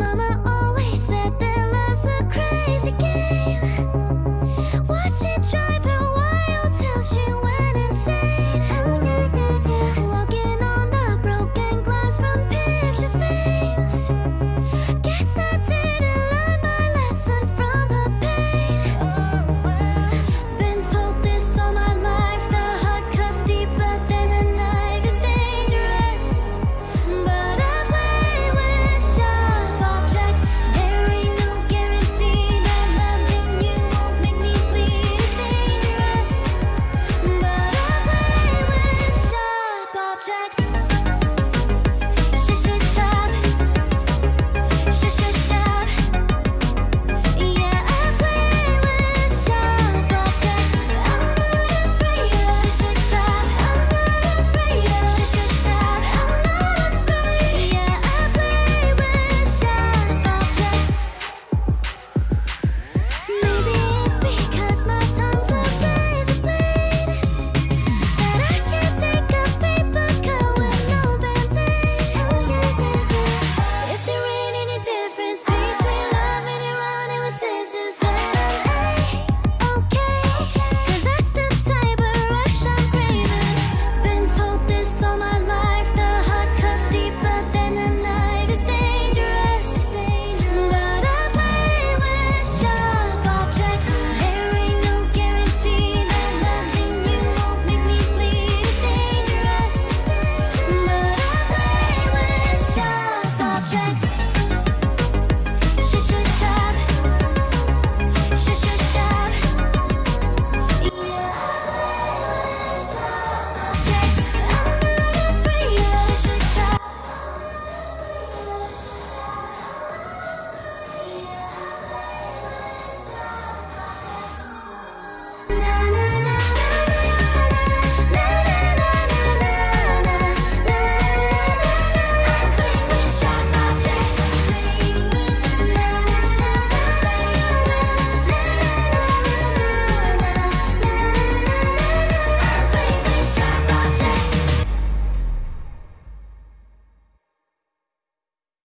mama